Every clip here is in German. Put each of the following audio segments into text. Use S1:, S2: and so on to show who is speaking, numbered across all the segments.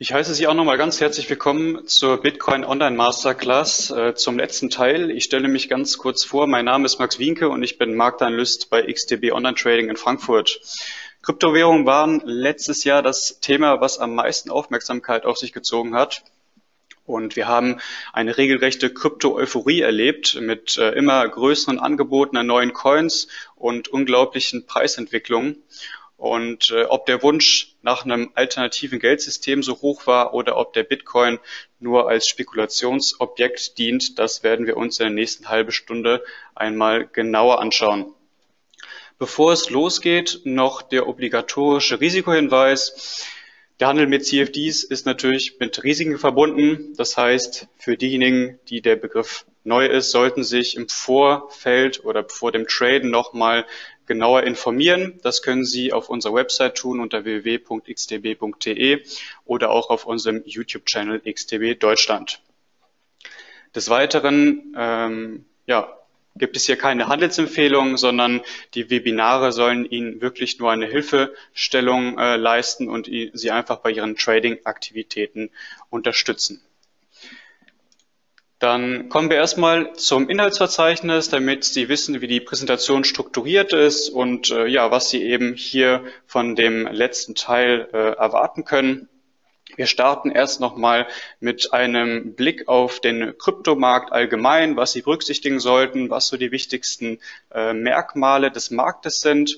S1: Ich heiße Sie auch nochmal ganz herzlich willkommen zur Bitcoin Online Masterclass äh, zum letzten Teil. Ich stelle mich ganz kurz vor. Mein Name ist Max Wienke und ich bin Marktanalyst bei XTB Online Trading in Frankfurt. Kryptowährungen waren letztes Jahr das Thema, was am meisten Aufmerksamkeit auf sich gezogen hat. Und wir haben eine regelrechte Krypto-Euphorie erlebt mit äh, immer größeren Angeboten an neuen Coins und unglaublichen Preisentwicklungen. Und äh, ob der Wunsch nach einem alternativen Geldsystem so hoch war oder ob der Bitcoin nur als Spekulationsobjekt dient, das werden wir uns in der nächsten halben Stunde einmal genauer anschauen. Bevor es losgeht, noch der obligatorische Risikohinweis. Der Handel mit CFDs ist natürlich mit Risiken verbunden. Das heißt, für diejenigen, die der Begriff neu ist, sollten sich im Vorfeld oder vor dem Traden nochmal genauer informieren. Das können Sie auf unserer Website tun unter www.xtb.de oder auch auf unserem YouTube-Channel XTB Deutschland. Des Weiteren ähm, ja, gibt es hier keine Handelsempfehlung, sondern die Webinare sollen Ihnen wirklich nur eine Hilfestellung äh, leisten und Sie einfach bei Ihren Trading-Aktivitäten unterstützen. Dann kommen wir erstmal zum Inhaltsverzeichnis, damit Sie wissen, wie die Präsentation strukturiert ist und äh, ja, was Sie eben hier von dem letzten Teil äh, erwarten können. Wir starten erst nochmal mit einem Blick auf den Kryptomarkt allgemein, was Sie berücksichtigen sollten, was so die wichtigsten äh, Merkmale des Marktes sind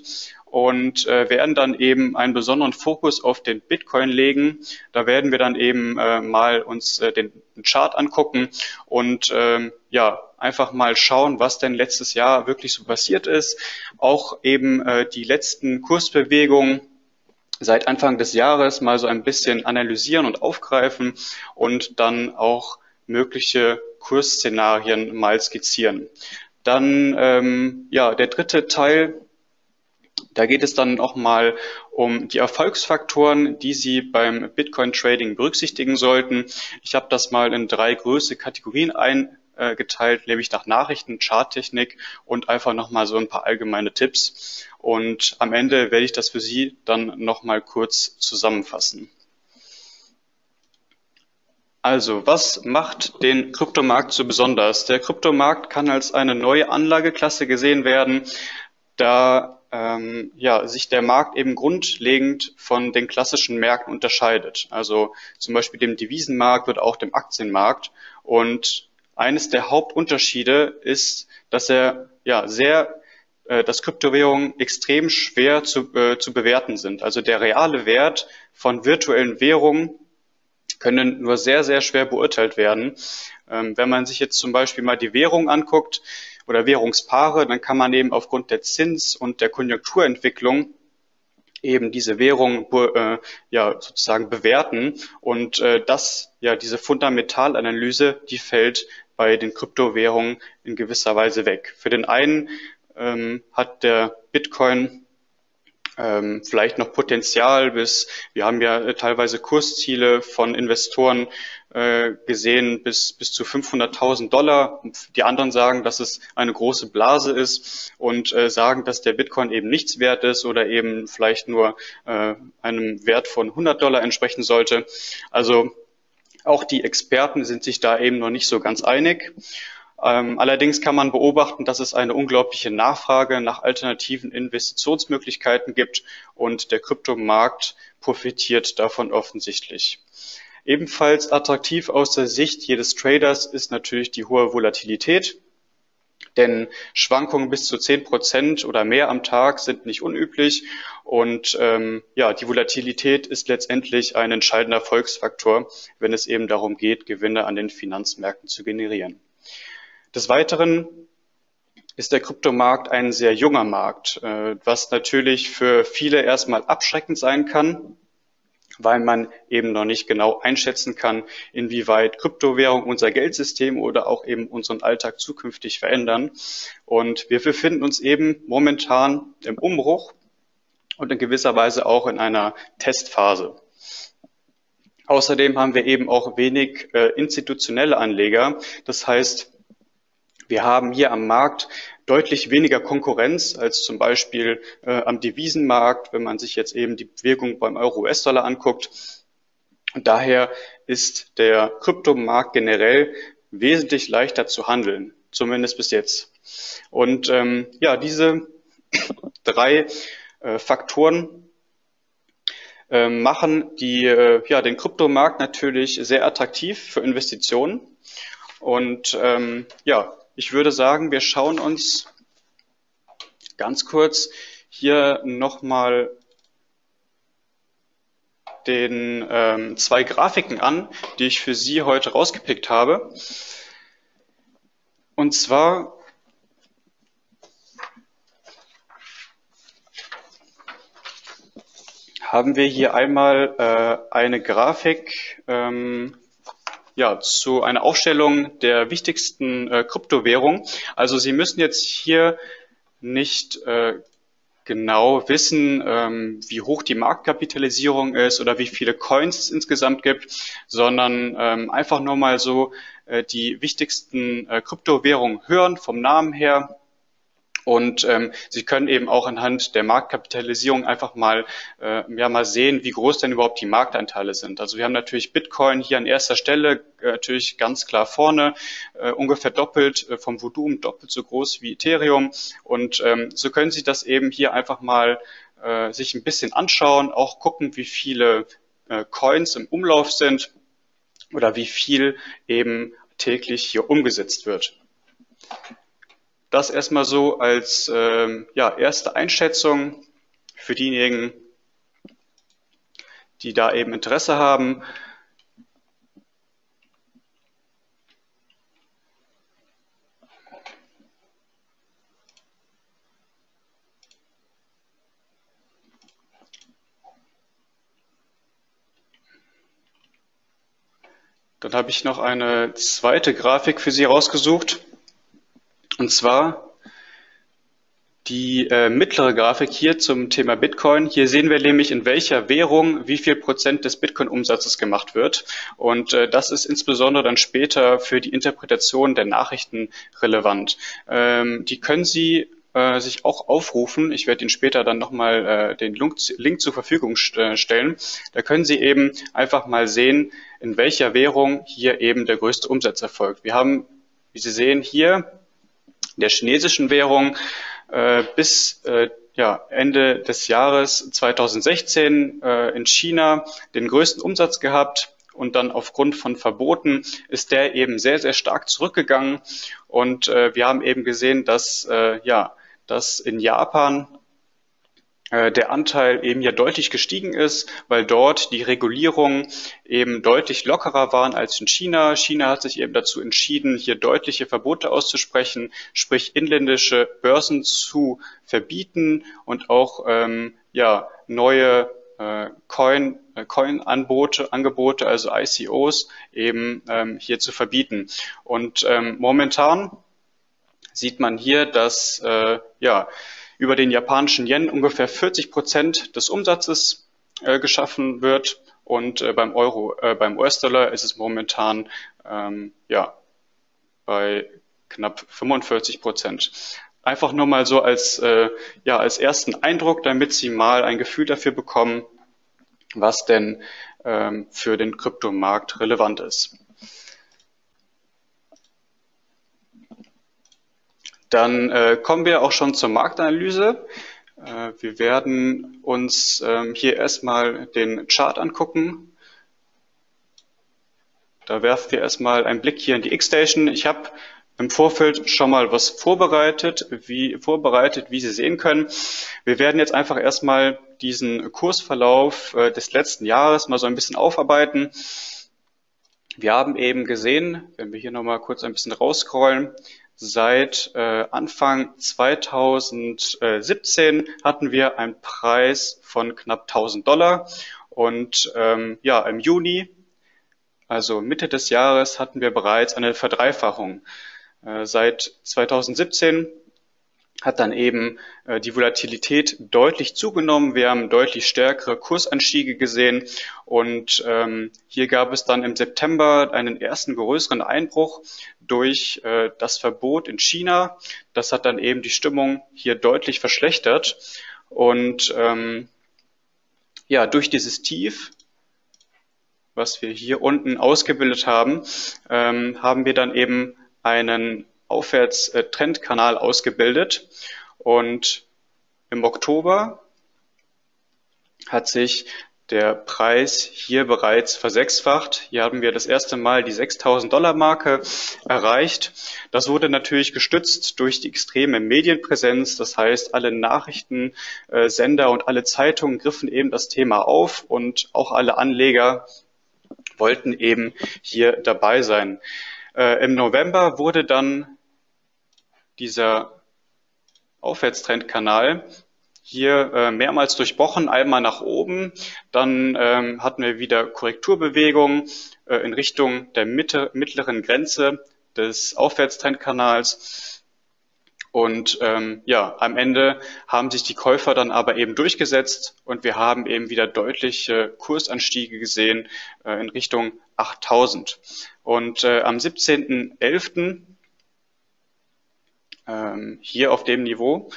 S1: und äh, werden dann eben einen besonderen Fokus auf den Bitcoin legen. Da werden wir dann eben äh, mal uns äh, den Chart angucken und ähm, ja einfach mal schauen, was denn letztes Jahr wirklich so passiert ist. Auch eben äh, die letzten Kursbewegungen seit Anfang des Jahres mal so ein bisschen analysieren und aufgreifen und dann auch mögliche Kursszenarien mal skizzieren. Dann ähm, ja der dritte Teil. Da geht es dann auch mal um die Erfolgsfaktoren, die Sie beim Bitcoin Trading berücksichtigen sollten. Ich habe das mal in drei größere Kategorien ein, äh, geteilt, nämlich nach Nachrichten, Charttechnik und einfach nochmal so ein paar allgemeine Tipps. Und am Ende werde ich das für Sie dann nochmal kurz zusammenfassen. Also, was macht den Kryptomarkt so besonders? Der Kryptomarkt kann als eine neue Anlageklasse gesehen werden, da ähm, ja, sich der Markt eben grundlegend von den klassischen Märkten unterscheidet. Also zum Beispiel dem Devisenmarkt oder auch dem Aktienmarkt. Und eines der Hauptunterschiede ist, dass er ja sehr, äh, dass Kryptowährungen extrem schwer zu, äh, zu bewerten sind. Also der reale Wert von virtuellen Währungen können nur sehr, sehr schwer beurteilt werden. Ähm, wenn man sich jetzt zum Beispiel mal die Währung anguckt oder Währungspaare, dann kann man eben aufgrund der Zins- und der Konjunkturentwicklung eben diese Währung äh, ja sozusagen bewerten und äh, das ja diese Fundamentalanalyse die fällt bei den Kryptowährungen in gewisser Weise weg. Für den einen ähm, hat der Bitcoin ähm, vielleicht noch Potenzial bis, wir haben ja teilweise Kursziele von Investoren äh, gesehen bis, bis zu 500.000 Dollar. Die anderen sagen, dass es eine große Blase ist und äh, sagen, dass der Bitcoin eben nichts wert ist oder eben vielleicht nur äh, einem Wert von 100 Dollar entsprechen sollte. Also auch die Experten sind sich da eben noch nicht so ganz einig. Ähm, allerdings kann man beobachten, dass es eine unglaubliche Nachfrage nach alternativen Investitionsmöglichkeiten gibt und der Kryptomarkt profitiert davon offensichtlich. Ebenfalls attraktiv aus der Sicht jedes Traders ist natürlich die hohe Volatilität. Denn Schwankungen bis zu zehn Prozent oder mehr am Tag sind nicht unüblich. Und ähm, ja, die Volatilität ist letztendlich ein entscheidender Erfolgsfaktor, wenn es eben darum geht, Gewinne an den Finanzmärkten zu generieren. Des Weiteren ist der Kryptomarkt ein sehr junger Markt, äh, was natürlich für viele erstmal abschreckend sein kann weil man eben noch nicht genau einschätzen kann, inwieweit Kryptowährung unser Geldsystem oder auch eben unseren Alltag zukünftig verändern. Und wir befinden uns eben momentan im Umbruch und in gewisser Weise auch in einer Testphase. Außerdem haben wir eben auch wenig äh, institutionelle Anleger. Das heißt, wir haben hier am Markt deutlich weniger Konkurrenz als zum Beispiel äh, am Devisenmarkt, wenn man sich jetzt eben die Bewegung beim Euro-US-Dollar anguckt. Und daher ist der Kryptomarkt generell wesentlich leichter zu handeln, zumindest bis jetzt. Und ähm, ja, diese drei äh, Faktoren äh, machen die, äh, ja, den Kryptomarkt natürlich sehr attraktiv für Investitionen. Und ähm, ja, ich würde sagen, wir schauen uns ganz kurz hier nochmal den ähm, zwei Grafiken an, die ich für Sie heute rausgepickt habe. Und zwar haben wir hier einmal äh, eine Grafik ähm, ja, zu einer Aufstellung der wichtigsten äh, Kryptowährungen. Also Sie müssen jetzt hier nicht äh, genau wissen, ähm, wie hoch die Marktkapitalisierung ist oder wie viele Coins es insgesamt gibt, sondern ähm, einfach nur mal so äh, die wichtigsten äh, Kryptowährungen hören vom Namen her und ähm, Sie können eben auch anhand der Marktkapitalisierung einfach mal, äh, ja, mal sehen, wie groß denn überhaupt die Marktanteile sind. Also wir haben natürlich Bitcoin hier an erster Stelle, äh, natürlich ganz klar vorne, äh, ungefähr doppelt äh, vom Volumen, doppelt so groß wie Ethereum. Und ähm, so können Sie das eben hier einfach mal äh, sich ein bisschen anschauen, auch gucken, wie viele äh, Coins im Umlauf sind oder wie viel eben täglich hier umgesetzt wird. Das erstmal so als ähm, ja, erste Einschätzung für diejenigen, die da eben Interesse haben. Dann habe ich noch eine zweite Grafik für Sie rausgesucht. Und zwar die äh, mittlere Grafik hier zum Thema Bitcoin. Hier sehen wir nämlich, in welcher Währung wie viel Prozent des Bitcoin-Umsatzes gemacht wird. Und äh, das ist insbesondere dann später für die Interpretation der Nachrichten relevant. Ähm, die können Sie äh, sich auch aufrufen. Ich werde Ihnen später dann nochmal äh, den Link, Link zur Verfügung st äh, stellen. Da können Sie eben einfach mal sehen, in welcher Währung hier eben der größte Umsatz erfolgt. Wir haben, wie Sie sehen, hier der chinesischen Währung äh, bis äh, ja, Ende des Jahres 2016 äh, in China den größten Umsatz gehabt und dann aufgrund von Verboten ist der eben sehr, sehr stark zurückgegangen. Und äh, wir haben eben gesehen, dass äh, ja, dass in Japan der Anteil eben ja deutlich gestiegen ist, weil dort die Regulierungen eben deutlich lockerer waren als in China. China hat sich eben dazu entschieden, hier deutliche Verbote auszusprechen, sprich inländische Börsen zu verbieten und auch ähm, ja neue äh, Coin, äh, Coin-Angebote, Angebote, also ICOs eben ähm, hier zu verbieten. Und ähm, momentan sieht man hier, dass äh, ja über den japanischen Yen ungefähr 40 Prozent des Umsatzes äh, geschaffen wird und äh, beim Euro, äh, beim US-Dollar ist es momentan ähm, ja bei knapp 45 Prozent. Einfach nur mal so als äh, ja als ersten Eindruck, damit Sie mal ein Gefühl dafür bekommen, was denn ähm, für den Kryptomarkt relevant ist. Dann äh, kommen wir auch schon zur Marktanalyse. Äh, wir werden uns ähm, hier erstmal den Chart angucken. Da werfen wir erstmal einen Blick hier in die X-Station. Ich habe im Vorfeld schon mal was vorbereitet, wie, vorbereitet, wie Sie sehen können. Wir werden jetzt einfach erstmal diesen Kursverlauf äh, des letzten Jahres mal so ein bisschen aufarbeiten. Wir haben eben gesehen, wenn wir hier nochmal kurz ein bisschen rausscrollen, Seit äh, Anfang 2017 hatten wir einen Preis von knapp 1000 Dollar und ähm, ja, im Juni, also Mitte des Jahres, hatten wir bereits eine Verdreifachung. Äh, seit 2017 hat dann eben äh, die Volatilität deutlich zugenommen. Wir haben deutlich stärkere Kursanstiege gesehen und ähm, hier gab es dann im September einen ersten größeren Einbruch durch äh, das Verbot in China. Das hat dann eben die Stimmung hier deutlich verschlechtert und ähm, ja durch dieses Tief was wir hier unten ausgebildet haben, ähm, haben wir dann eben einen Aufwärtstrendkanal ausgebildet. Und im Oktober hat sich der Preis hier bereits versechsfacht. Hier haben wir das erste Mal die 6000 Dollar Marke erreicht. Das wurde natürlich gestützt durch die extreme Medienpräsenz. Das heißt, alle Nachrichtensender und alle Zeitungen griffen eben das Thema auf und auch alle Anleger wollten eben hier dabei sein. Äh, Im November wurde dann dieser Aufwärtstrendkanal hier äh, mehrmals durchbrochen, einmal nach oben, dann ähm, hatten wir wieder Korrekturbewegungen äh, in Richtung der Mitte, mittleren Grenze des Aufwärtstrendkanals. Und ähm, ja, am Ende haben sich die Käufer dann aber eben durchgesetzt und wir haben eben wieder deutliche Kursanstiege gesehen äh, in Richtung 8000. Und äh, am 17.11. Ähm, hier auf dem Niveau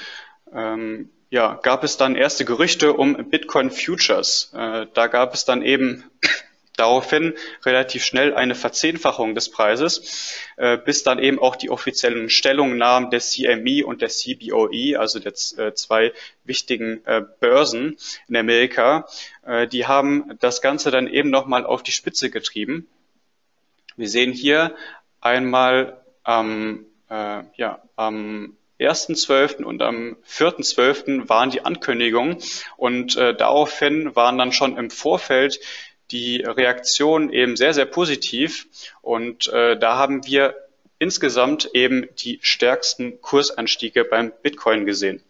S1: ähm, ja, gab es dann erste Gerüchte um Bitcoin Futures. Äh, da gab es dann eben daraufhin relativ schnell eine Verzehnfachung des Preises, äh, bis dann eben auch die offiziellen Stellungnahmen der CME und der CBOE, also der äh, zwei wichtigen äh, Börsen in Amerika, äh, die haben das Ganze dann eben nochmal auf die Spitze getrieben. Wir sehen hier einmal ähm, ja, am 1.12. und am 4.12. waren die Ankündigungen und äh, daraufhin waren dann schon im Vorfeld die Reaktionen eben sehr, sehr positiv und äh, da haben wir insgesamt eben die stärksten Kursanstiege beim Bitcoin gesehen.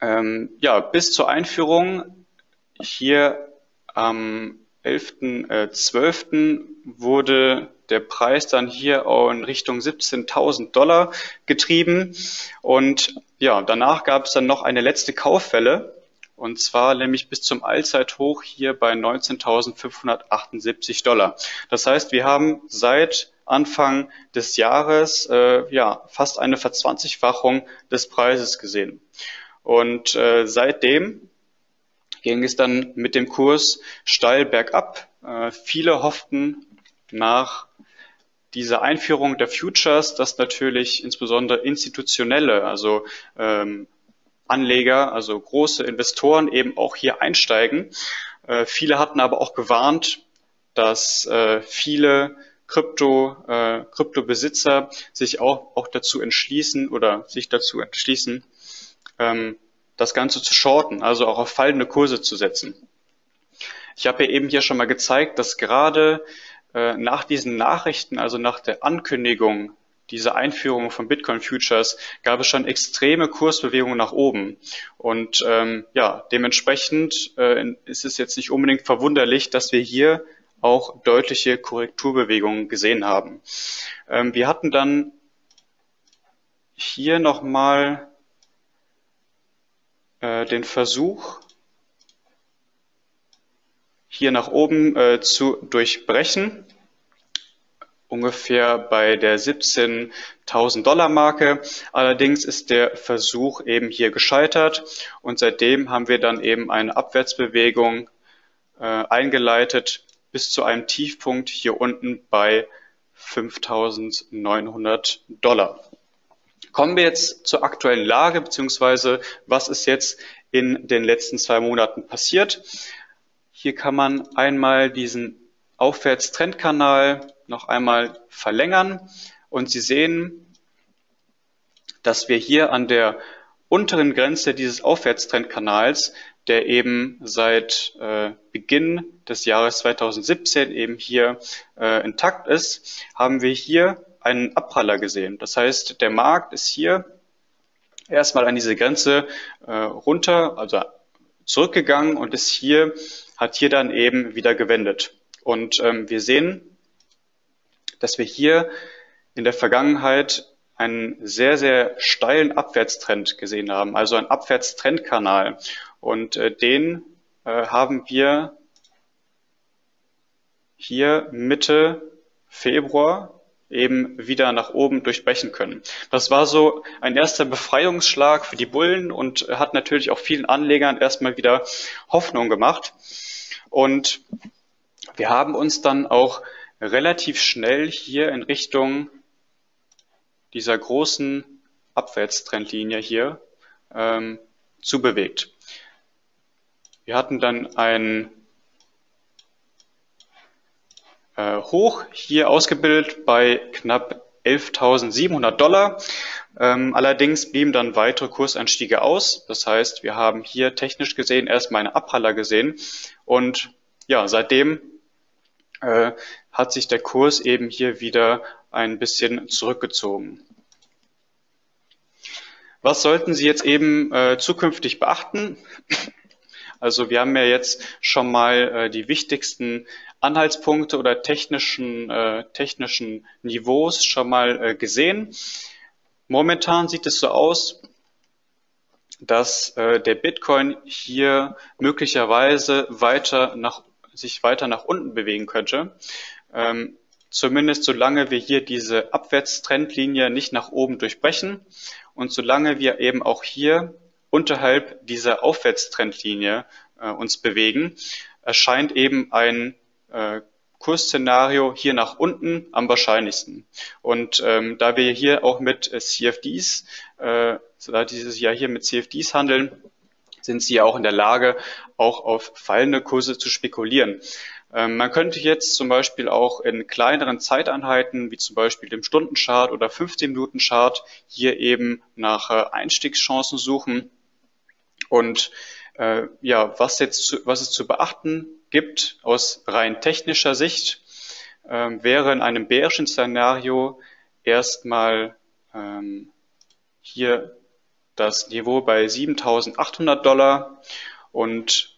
S1: Ähm, ja, bis zur Einführung hier am 11.12. Äh, wurde der Preis dann hier in Richtung 17.000 Dollar getrieben. Und ja, danach gab es dann noch eine letzte Kauffälle. Und zwar nämlich bis zum Allzeithoch hier bei 19.578 Dollar. Das heißt, wir haben seit Anfang des Jahres äh, ja fast eine Verzwanzigfachung des Preises gesehen. Und äh, seitdem ging es dann mit dem Kurs steil bergab. Äh, viele hofften nach dieser Einführung der Futures, dass natürlich insbesondere institutionelle, also ähm, Anleger, also große Investoren eben auch hier einsteigen. Äh, viele hatten aber auch gewarnt, dass äh, viele Krypto, äh, Kryptobesitzer sich auch, auch dazu entschließen oder sich dazu entschließen, ähm, das Ganze zu shorten, also auch auf fallende Kurse zu setzen. Ich habe ja eben hier schon mal gezeigt, dass gerade nach diesen Nachrichten, also nach der Ankündigung dieser Einführung von Bitcoin Futures, gab es schon extreme Kursbewegungen nach oben. Und ähm, ja, dementsprechend äh, ist es jetzt nicht unbedingt verwunderlich, dass wir hier auch deutliche Korrekturbewegungen gesehen haben. Ähm, wir hatten dann hier nochmal äh, den Versuch, hier nach oben äh, zu durchbrechen, ungefähr bei der 17.000 Dollar Marke. Allerdings ist der Versuch eben hier gescheitert und seitdem haben wir dann eben eine Abwärtsbewegung äh, eingeleitet bis zu einem Tiefpunkt hier unten bei 5.900 Dollar. Kommen wir jetzt zur aktuellen Lage, beziehungsweise was ist jetzt in den letzten zwei Monaten passiert. Hier kann man einmal diesen Aufwärtstrendkanal noch einmal verlängern und Sie sehen, dass wir hier an der unteren Grenze dieses Aufwärtstrendkanals, der eben seit äh, Beginn des Jahres 2017 eben hier äh, intakt ist, haben wir hier einen Abpraller gesehen. Das heißt, der Markt ist hier erstmal an diese Grenze äh, runter, also zurückgegangen und ist hier, hat hier dann eben wieder gewendet. Und ähm, wir sehen, dass wir hier in der Vergangenheit einen sehr, sehr steilen Abwärtstrend gesehen haben, also einen Abwärtstrendkanal. Und äh, den äh, haben wir hier Mitte Februar eben wieder nach oben durchbrechen können. Das war so ein erster Befreiungsschlag für die Bullen und hat natürlich auch vielen Anlegern erstmal wieder Hoffnung gemacht. Und Wir haben uns dann auch relativ schnell hier in Richtung dieser großen Abwärtstrendlinie hier ähm, zubewegt. Wir hatten dann ein äh, Hoch hier ausgebildet bei knapp 11.700 Dollar. Ähm, allerdings blieben dann weitere Kursanstiege aus. Das heißt, wir haben hier technisch gesehen erstmal eine Abpraller gesehen und ja, seitdem äh, hat sich der Kurs eben hier wieder ein bisschen zurückgezogen. Was sollten Sie jetzt eben äh, zukünftig beachten? Also wir haben ja jetzt schon mal äh, die wichtigsten Anhaltspunkte oder technischen, äh, technischen Niveaus schon mal äh, gesehen. Momentan sieht es so aus, dass äh, der Bitcoin hier möglicherweise weiter nach, sich weiter nach unten bewegen könnte. Ähm, zumindest solange wir hier diese Abwärtstrendlinie nicht nach oben durchbrechen und solange wir eben auch hier unterhalb dieser Aufwärtstrendlinie äh, uns bewegen, erscheint eben ein äh, Kursszenario hier nach unten am wahrscheinlichsten. Und ähm, da wir hier auch mit äh, CFDs, äh, da dieses Jahr hier mit CFDs handeln, sind sie ja auch in der Lage, auch auf fallende Kurse zu spekulieren. Ähm, man könnte jetzt zum Beispiel auch in kleineren Zeiteinheiten, wie zum Beispiel dem Stundenchart oder 15-Minuten-Chart, hier eben nach äh, Einstiegschancen suchen. Und äh, ja, was jetzt zu, was es zu beachten gibt aus rein technischer Sicht, äh, wäre in einem bärischen Szenario erstmal ähm, hier das Niveau bei 7.800 Dollar und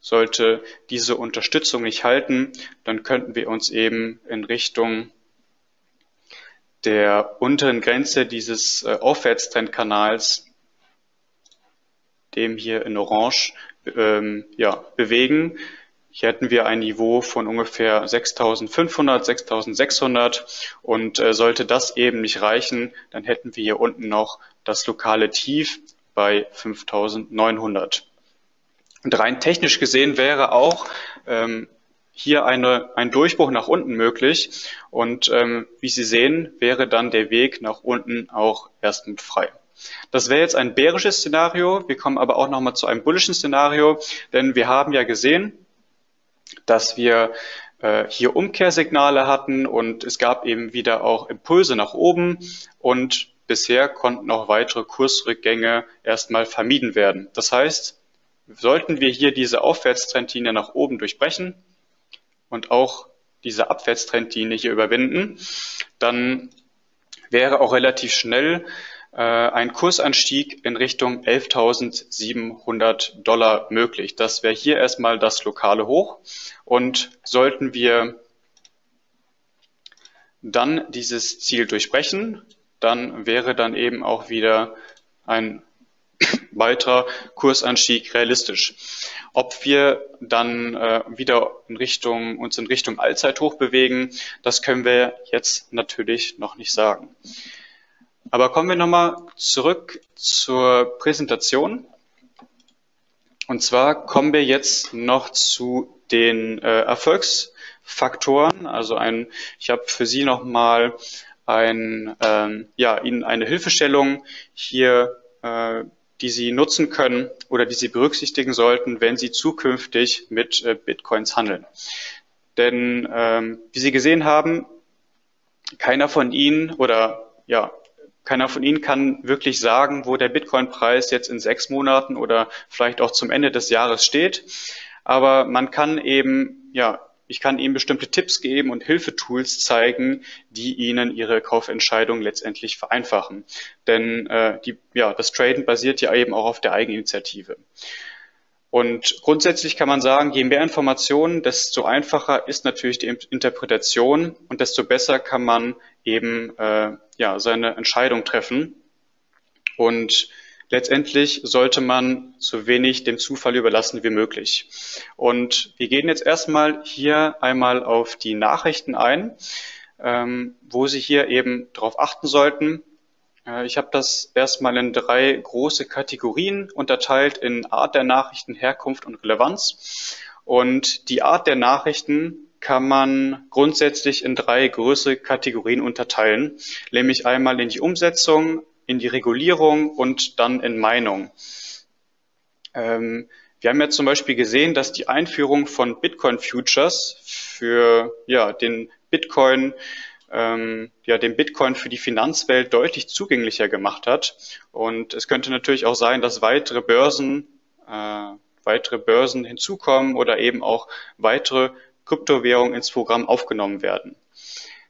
S1: sollte diese Unterstützung nicht halten, dann könnten wir uns eben in Richtung der unteren Grenze dieses äh, Aufwärtstrendkanals, dem hier in Orange, ähm, ja, bewegen. Hier hätten wir ein Niveau von ungefähr 6.500, 6.600 und äh, sollte das eben nicht reichen, dann hätten wir hier unten noch das lokale Tief bei 5.900. Und rein technisch gesehen wäre auch ähm, hier eine, ein Durchbruch nach unten möglich. Und ähm, wie Sie sehen, wäre dann der Weg nach unten auch erst mit frei. Das wäre jetzt ein bärisches Szenario. Wir kommen aber auch nochmal zu einem bullischen Szenario, denn wir haben ja gesehen, dass wir äh, hier Umkehrsignale hatten und es gab eben wieder auch Impulse nach oben und bisher konnten auch weitere Kursrückgänge erstmal vermieden werden. Das heißt, sollten wir hier diese Aufwärtstrendlinie nach oben durchbrechen und auch diese Abwärtstrendlinie hier überwinden, dann wäre auch relativ schnell ein Kursanstieg in Richtung 11.700 Dollar möglich. Das wäre hier erstmal das lokale Hoch. Und sollten wir dann dieses Ziel durchbrechen, dann wäre dann eben auch wieder ein weiterer Kursanstieg realistisch. Ob wir dann äh, wieder in Richtung, uns in Richtung Allzeithoch bewegen, das können wir jetzt natürlich noch nicht sagen. Aber kommen wir nochmal zurück zur Präsentation. Und zwar kommen wir jetzt noch zu den äh, Erfolgsfaktoren. Also ein, ich habe für Sie nochmal ein, ähm, ja, Ihnen eine Hilfestellung hier äh, die Sie nutzen können oder die Sie berücksichtigen sollten, wenn Sie zukünftig mit äh, Bitcoins handeln. Denn ähm, wie Sie gesehen haben, keiner von Ihnen oder ja, keiner von Ihnen kann wirklich sagen, wo der Bitcoin-Preis jetzt in sechs Monaten oder vielleicht auch zum Ende des Jahres steht. Aber man kann eben ja ich kann Ihnen bestimmte Tipps geben und Hilfetools zeigen, die Ihnen Ihre Kaufentscheidung letztendlich vereinfachen. Denn äh, die, ja, das Traden basiert ja eben auch auf der Eigeninitiative. Und grundsätzlich kann man sagen, je mehr Informationen, desto einfacher ist natürlich die Interpretation und desto besser kann man eben äh, ja, seine Entscheidung treffen. Und letztendlich sollte man so wenig dem Zufall überlassen wie möglich. Und wir gehen jetzt erstmal hier einmal auf die Nachrichten ein, ähm, wo Sie hier eben darauf achten sollten. Äh, ich habe das erstmal in drei große Kategorien unterteilt in Art der Nachrichten, Herkunft und Relevanz. Und die Art der Nachrichten kann man grundsätzlich in drei größere Kategorien unterteilen, nämlich einmal in die Umsetzung, in die Regulierung und dann in Meinung. Ähm, wir haben ja zum Beispiel gesehen, dass die Einführung von Bitcoin Futures für ja, den Bitcoin ähm, ja, den Bitcoin für die Finanzwelt deutlich zugänglicher gemacht hat. Und es könnte natürlich auch sein, dass weitere Börsen, äh, weitere Börsen hinzukommen oder eben auch weitere Kryptowährungen ins Programm aufgenommen werden.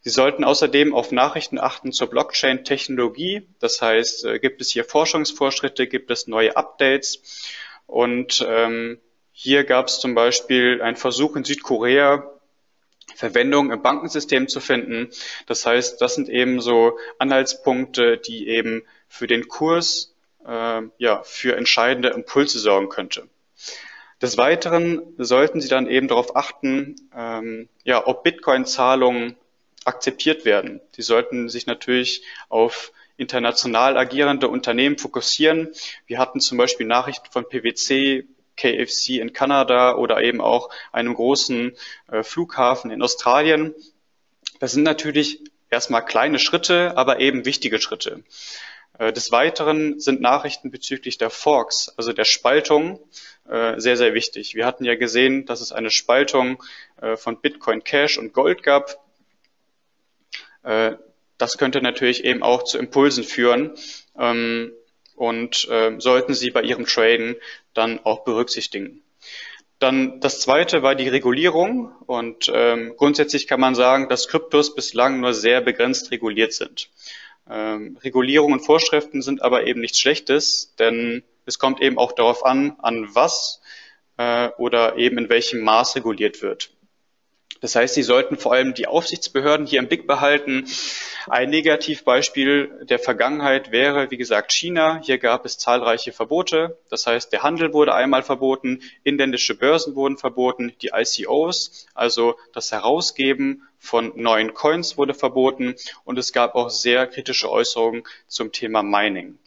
S1: Sie sollten außerdem auf Nachrichten achten zur Blockchain-Technologie. Das heißt, äh, gibt es hier Forschungsvorschritte, gibt es neue Updates. Und ähm, hier gab es zum Beispiel einen Versuch in Südkorea, Verwendung im Bankensystem zu finden. Das heißt, das sind eben so Anhaltspunkte, die eben für den Kurs äh, ja für entscheidende Impulse sorgen könnte. Des Weiteren sollten Sie dann eben darauf achten, ähm, ja, ob Bitcoin-Zahlungen akzeptiert werden. Sie sollten sich natürlich auf international agierende Unternehmen fokussieren. Wir hatten zum Beispiel Nachrichten von PwC, KFC in Kanada oder eben auch einem großen äh, Flughafen in Australien. Das sind natürlich erstmal kleine Schritte, aber eben wichtige Schritte. Äh, des Weiteren sind Nachrichten bezüglich der Forks, also der Spaltung, sehr, sehr wichtig. Wir hatten ja gesehen, dass es eine Spaltung äh, von Bitcoin Cash und Gold gab. Das könnte natürlich eben auch zu Impulsen führen. Ähm, und äh, sollten Sie bei Ihrem Traden dann auch berücksichtigen. Dann das zweite war die Regulierung und ähm, grundsätzlich kann man sagen, dass Kryptos bislang nur sehr begrenzt reguliert sind. Ähm, Regulierung und Vorschriften sind aber eben nichts Schlechtes, denn es kommt eben auch darauf an, an was äh, oder eben in welchem Maß reguliert wird. Das heißt, Sie sollten vor allem die Aufsichtsbehörden hier im Blick behalten. Ein Negativbeispiel der Vergangenheit wäre, wie gesagt, China. Hier gab es zahlreiche Verbote. Das heißt, der Handel wurde einmal verboten, inländische Börsen wurden verboten, die ICOs, also das Herausgeben von neuen Coins wurde verboten und es gab auch sehr kritische Äußerungen zum Thema Mining.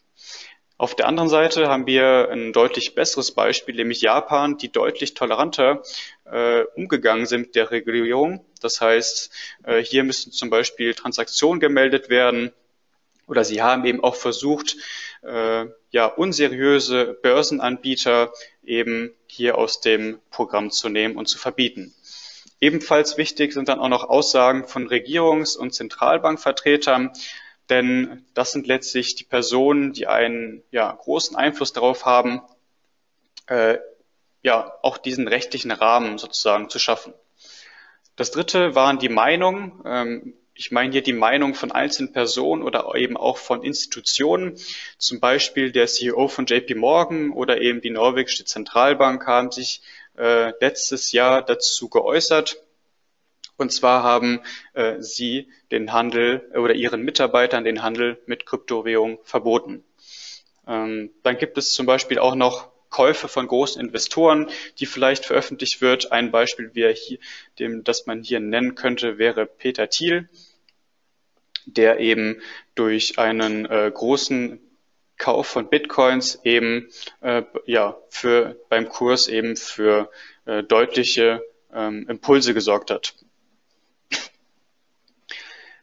S1: Auf der anderen Seite haben wir ein deutlich besseres Beispiel, nämlich Japan, die deutlich toleranter äh, umgegangen sind mit der Regulierung. Das heißt, äh, hier müssen zum Beispiel Transaktionen gemeldet werden oder sie haben eben auch versucht, äh, ja, unseriöse Börsenanbieter eben hier aus dem Programm zu nehmen und zu verbieten. Ebenfalls wichtig sind dann auch noch Aussagen von Regierungs- und Zentralbankvertretern, denn das sind letztlich die Personen, die einen ja, großen Einfluss darauf haben, äh, ja, auch diesen rechtlichen Rahmen sozusagen zu schaffen. Das dritte waren die Meinungen. Ähm, ich meine hier die Meinung von einzelnen Personen oder eben auch von Institutionen. Zum Beispiel der CEO von JP Morgan oder eben die norwegische Zentralbank haben sich äh, letztes Jahr dazu geäußert und zwar haben äh, sie den Handel oder ihren Mitarbeitern den Handel mit Kryptowährungen verboten. Ähm, dann gibt es zum Beispiel auch noch Käufe von großen Investoren, die vielleicht veröffentlicht wird. Ein Beispiel, wie hier, dem, das man hier nennen könnte, wäre Peter Thiel, der eben durch einen äh, großen Kauf von Bitcoins eben äh, ja für beim Kurs eben für äh, deutliche ähm, Impulse gesorgt hat.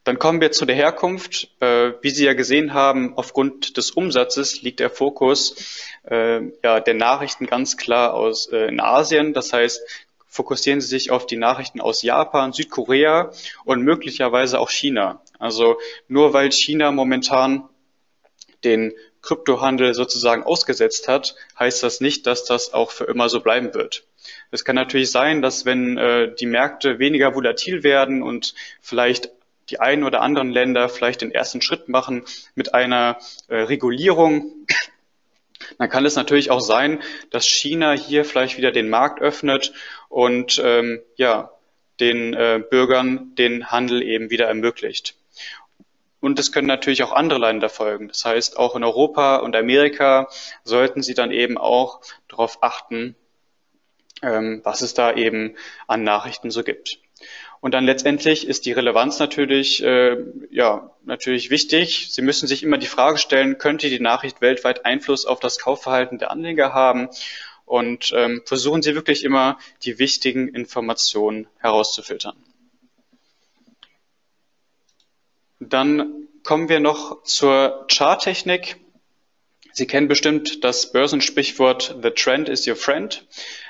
S1: Dann kommen wir zu der Herkunft. Äh, wie Sie ja gesehen haben, aufgrund des Umsatzes liegt der Fokus äh, ja, der Nachrichten ganz klar aus äh, in Asien. Das heißt, fokussieren Sie sich auf die Nachrichten aus Japan, Südkorea und möglicherweise auch China. Also nur weil China momentan den Kryptohandel sozusagen ausgesetzt hat, heißt das nicht, dass das auch für immer so bleiben wird. Es kann natürlich sein, dass wenn äh, die Märkte weniger volatil werden und vielleicht die einen oder anderen Länder vielleicht den ersten Schritt machen mit einer äh, Regulierung, dann kann es natürlich auch sein, dass China hier vielleicht wieder den Markt öffnet und ähm, ja den äh, Bürgern den Handel eben wieder ermöglicht. Und es können natürlich auch andere Länder folgen. Das heißt, auch in Europa und Amerika sollten sie dann eben auch darauf achten, ähm, was es da eben an Nachrichten so gibt. Und dann letztendlich ist die Relevanz natürlich, äh, ja, natürlich wichtig. Sie müssen sich immer die Frage stellen, könnte die Nachricht weltweit Einfluss auf das Kaufverhalten der Anleger haben? und ähm, versuchen Sie wirklich immer die wichtigen Informationen herauszufiltern. Dann kommen wir noch zur Charttechnik. Sie kennen bestimmt das Börsensprichwort The Trend is your friend.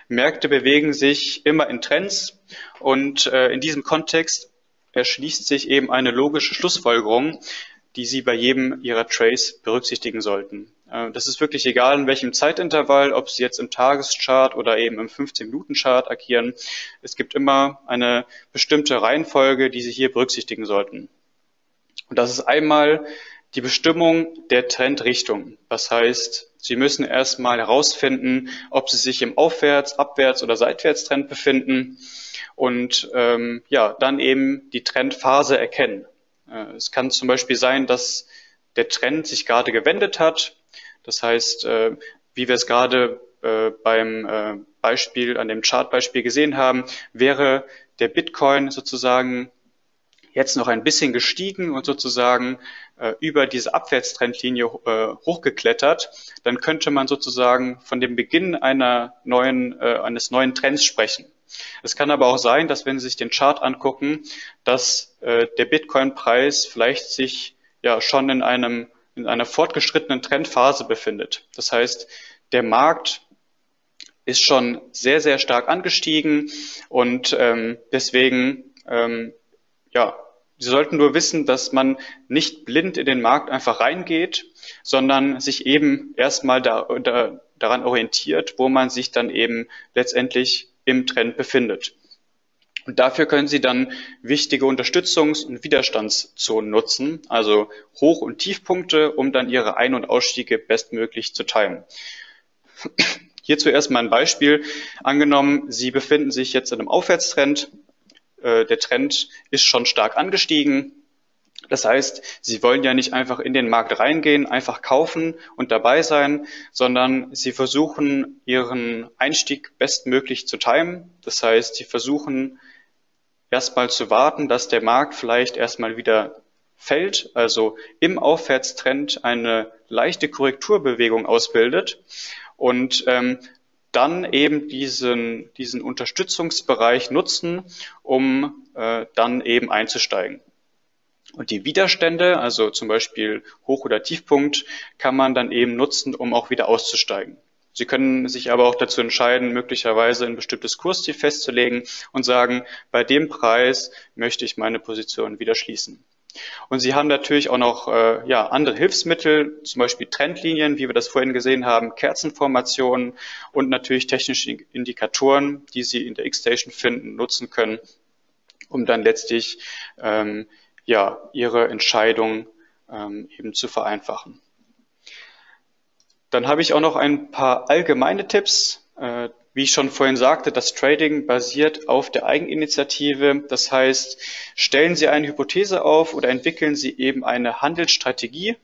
S1: Märkte bewegen sich immer in Trends und äh, in diesem Kontext erschließt sich eben eine logische Schlussfolgerung, die Sie bei jedem Ihrer Trades berücksichtigen sollten. Äh, das ist wirklich egal, in welchem Zeitintervall, ob Sie jetzt im Tageschart oder eben im 15-Minuten-Chart agieren. Es gibt immer eine bestimmte Reihenfolge, die Sie hier berücksichtigen sollten. Und das ist einmal die Bestimmung der Trendrichtung. Das heißt, Sie müssen erstmal herausfinden, ob Sie sich im Aufwärts-, Abwärts- oder Seitwärtstrend befinden und ähm, ja, dann eben die Trendphase erkennen. Äh, es kann zum Beispiel sein, dass der Trend sich gerade gewendet hat. Das heißt, äh, wie wir es gerade äh, beim äh, Beispiel, an dem Chartbeispiel gesehen haben, wäre der Bitcoin sozusagen jetzt noch ein bisschen gestiegen und sozusagen über diese Abwärtstrendlinie äh, hochgeklettert, dann könnte man sozusagen von dem Beginn einer neuen, äh, eines neuen Trends sprechen. Es kann aber auch sein, dass wenn Sie sich den Chart angucken, dass äh, der Bitcoin-Preis vielleicht sich ja schon in einem in einer fortgeschrittenen Trendphase befindet. Das heißt, der Markt ist schon sehr, sehr stark angestiegen und ähm, deswegen ähm, ja, Sie sollten nur wissen, dass man nicht blind in den Markt einfach reingeht, sondern sich eben erstmal da, da, daran orientiert, wo man sich dann eben letztendlich im Trend befindet. Und dafür können Sie dann wichtige Unterstützungs- und Widerstandszonen nutzen, also Hoch- und Tiefpunkte, um dann Ihre Ein- und Ausstiege bestmöglich zu timen. Hier zuerst mal ein Beispiel. Angenommen, Sie befinden sich jetzt in einem Aufwärtstrend äh, der Trend ist schon stark angestiegen. Das heißt, Sie wollen ja nicht einfach in den Markt reingehen, einfach kaufen und dabei sein, sondern Sie versuchen, Ihren Einstieg bestmöglich zu timen. Das heißt, Sie versuchen erstmal zu warten, dass der Markt vielleicht erstmal wieder fällt, also im Aufwärtstrend eine leichte Korrekturbewegung ausbildet und ähm, dann eben diesen, diesen Unterstützungsbereich nutzen, um äh, dann eben einzusteigen. Und die Widerstände, also zum Beispiel Hoch- oder Tiefpunkt, kann man dann eben nutzen, um auch wieder auszusteigen. Sie können sich aber auch dazu entscheiden, möglicherweise ein bestimmtes Kursziel festzulegen und sagen, bei dem Preis möchte ich meine Position wieder schließen. Und sie haben natürlich auch noch äh, ja, andere Hilfsmittel, zum Beispiel Trendlinien, wie wir das vorhin gesehen haben, Kerzenformationen und natürlich technische Indikatoren, die Sie in der X-Station finden, nutzen können, um dann letztlich ähm, ja, Ihre Entscheidung ähm, eben zu vereinfachen. Dann habe ich auch noch ein paar allgemeine Tipps. Äh, wie ich schon vorhin sagte, das Trading basiert auf der Eigeninitiative. Das heißt, stellen Sie eine Hypothese auf oder entwickeln Sie eben eine Handelsstrategie.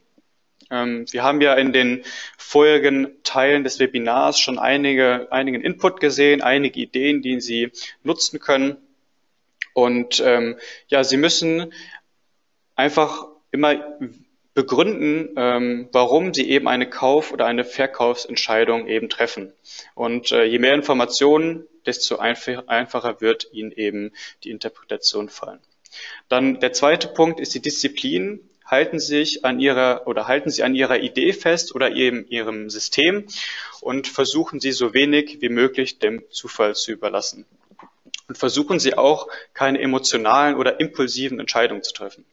S1: Ähm, wir haben ja in den vorherigen Teilen des Webinars schon einige, einigen Input gesehen, einige Ideen, die Sie nutzen können. Und ähm, ja, Sie müssen einfach immer begründen, ähm, warum sie eben eine Kauf- oder eine Verkaufsentscheidung eben treffen. Und äh, je mehr Informationen, desto einfach, einfacher wird ihnen eben die Interpretation fallen. Dann der zweite Punkt ist die Disziplin. Halten Sie sich an Ihrer oder halten Sie an Ihrer Idee fest oder eben Ihrem System und versuchen Sie so wenig wie möglich dem Zufall zu überlassen. Und versuchen Sie auch keine emotionalen oder impulsiven Entscheidungen zu treffen.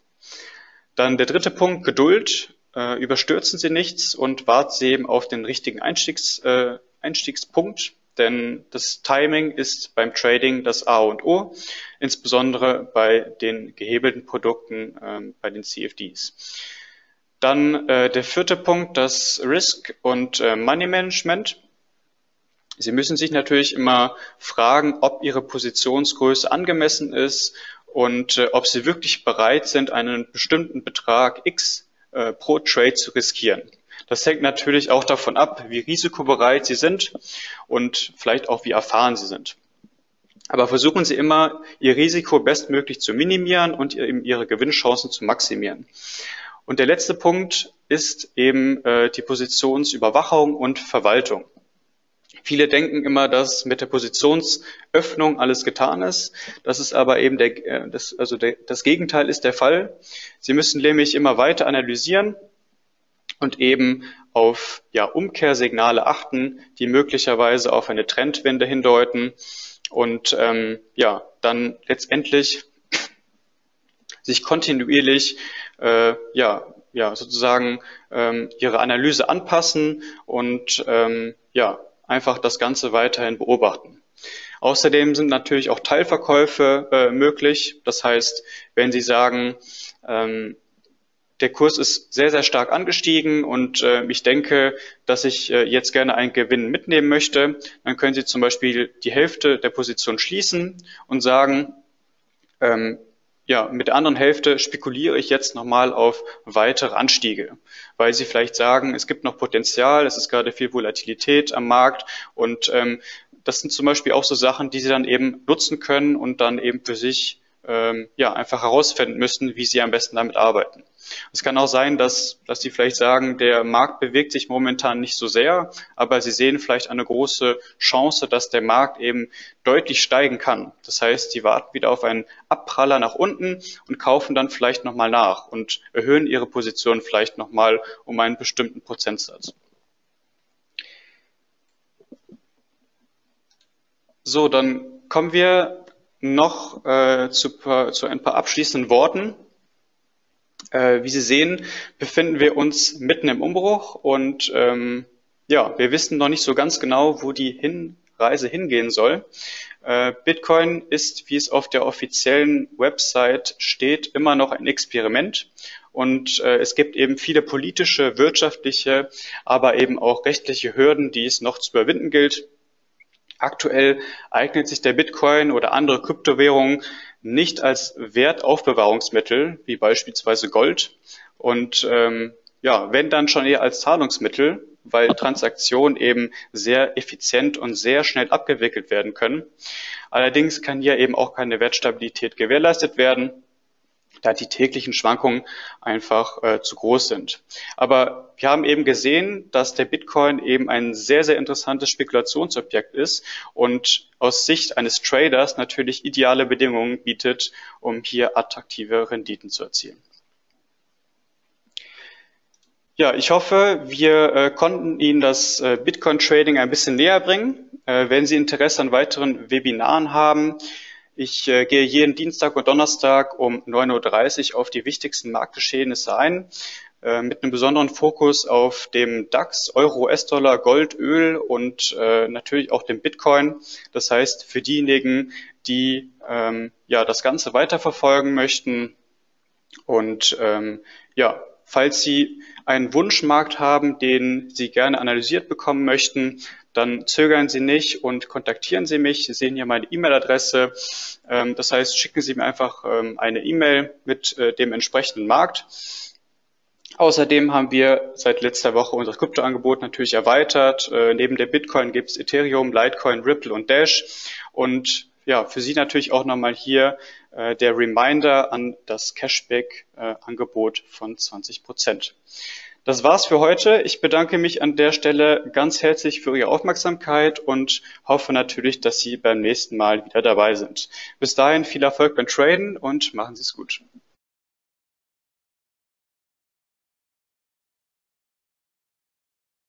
S1: Dann der dritte Punkt, Geduld. Äh, überstürzen Sie nichts und warten Sie eben auf den richtigen Einstiegs, äh, Einstiegspunkt, denn das Timing ist beim Trading das A und O, insbesondere bei den gehebelten Produkten, äh, bei den CFDs. Dann äh, der vierte Punkt, das Risk und äh, Money Management. Sie müssen sich natürlich immer fragen, ob Ihre Positionsgröße angemessen ist und äh, ob sie wirklich bereit sind, einen bestimmten Betrag X äh, pro Trade zu riskieren. Das hängt natürlich auch davon ab, wie risikobereit Sie sind und vielleicht auch wie erfahren Sie sind. Aber versuchen Sie immer, Ihr Risiko bestmöglich zu minimieren und Ihre Gewinnchancen zu maximieren. Und der letzte Punkt ist eben äh, die Positionsüberwachung und Verwaltung. Viele denken immer, dass mit der Positionsöffnung alles getan ist. Das ist aber eben der, äh, das, also der, das Gegenteil ist der Fall. Sie müssen nämlich immer weiter analysieren und eben auf ja, Umkehrsignale achten, die möglicherweise auf eine Trendwende hindeuten und ähm, ja, dann letztendlich sich kontinuierlich äh, ja, ja, sozusagen ähm, ihre Analyse anpassen und ähm, ja, einfach das Ganze weiterhin beobachten. Außerdem sind natürlich auch Teilverkäufe äh, möglich. Das heißt, wenn Sie sagen, ähm, der Kurs ist sehr, sehr stark angestiegen und äh, ich denke, dass ich äh, jetzt gerne einen Gewinn mitnehmen möchte, dann können Sie zum Beispiel die Hälfte der Position schließen und sagen, ähm, ja, mit der anderen Hälfte spekuliere ich jetzt nochmal auf weitere Anstiege, weil Sie vielleicht sagen, es gibt noch Potenzial, es ist gerade viel Volatilität am Markt und ähm, das sind zum Beispiel auch so Sachen, die Sie dann eben nutzen können und dann eben für sich ähm, ja einfach herausfinden müssen, wie Sie am besten damit arbeiten. Es kann auch sein, dass, dass Sie vielleicht sagen, der Markt bewegt sich momentan nicht so sehr, aber Sie sehen vielleicht eine große Chance, dass der Markt eben deutlich steigen kann. Das heißt, Sie warten wieder auf einen Abpraller nach unten und kaufen dann vielleicht nochmal nach und erhöhen Ihre Position vielleicht nochmal um einen bestimmten Prozentsatz. So, dann kommen wir noch äh, zu, zu ein paar abschließenden Worten. Äh, wie Sie sehen, befinden wir uns mitten im Umbruch und ähm, ja, wir wissen noch nicht so ganz genau, wo die Hinreise hingehen soll. Äh, Bitcoin ist, wie es auf der offiziellen Website steht, immer noch ein Experiment. Und äh, es gibt eben viele politische, wirtschaftliche, aber eben auch rechtliche Hürden, die es noch zu überwinden gilt. Aktuell eignet sich der Bitcoin oder andere Kryptowährungen nicht als Wertaufbewahrungsmittel, wie beispielsweise Gold. Und ähm, ja, wenn dann schon eher als Zahlungsmittel, weil Transaktionen eben sehr effizient und sehr schnell abgewickelt werden können. Allerdings kann hier eben auch keine Wertstabilität gewährleistet werden da die täglichen Schwankungen einfach äh, zu groß sind. Aber wir haben eben gesehen, dass der Bitcoin eben ein sehr, sehr interessantes Spekulationsobjekt ist und aus Sicht eines Traders natürlich ideale Bedingungen bietet, um hier attraktive Renditen zu erzielen. Ja, ich hoffe, wir äh, konnten Ihnen das äh, Bitcoin-Trading ein bisschen näher bringen. Äh, wenn Sie Interesse an weiteren Webinaren haben, ich äh, gehe jeden Dienstag und Donnerstag um 9.30 Uhr auf die wichtigsten Marktgeschehnisse ein, äh, mit einem besonderen Fokus auf dem DAX, Euro, US-Dollar, Gold, Öl und äh, natürlich auch dem Bitcoin. Das heißt, für diejenigen, die ähm, ja das Ganze weiterverfolgen möchten und ähm, ja, falls Sie einen Wunschmarkt haben, den Sie gerne analysiert bekommen möchten, dann zögern Sie nicht und kontaktieren Sie mich. Sie sehen hier meine E-Mail-Adresse. Ähm, das heißt, schicken Sie mir einfach ähm, eine E-Mail mit äh, dem entsprechenden Markt. Außerdem haben wir seit letzter Woche unser Kryptoangebot natürlich erweitert. Äh, neben der Bitcoin gibt es Ethereum, Litecoin, Ripple und Dash. Und ja, für Sie natürlich auch nochmal hier äh, der Reminder an das Cashback-Angebot von 20 Prozent. Das war's für heute. Ich bedanke mich an der Stelle ganz herzlich für Ihre Aufmerksamkeit und hoffe natürlich, dass Sie beim nächsten Mal wieder dabei sind. Bis dahin viel Erfolg beim Traden und machen Sie es gut.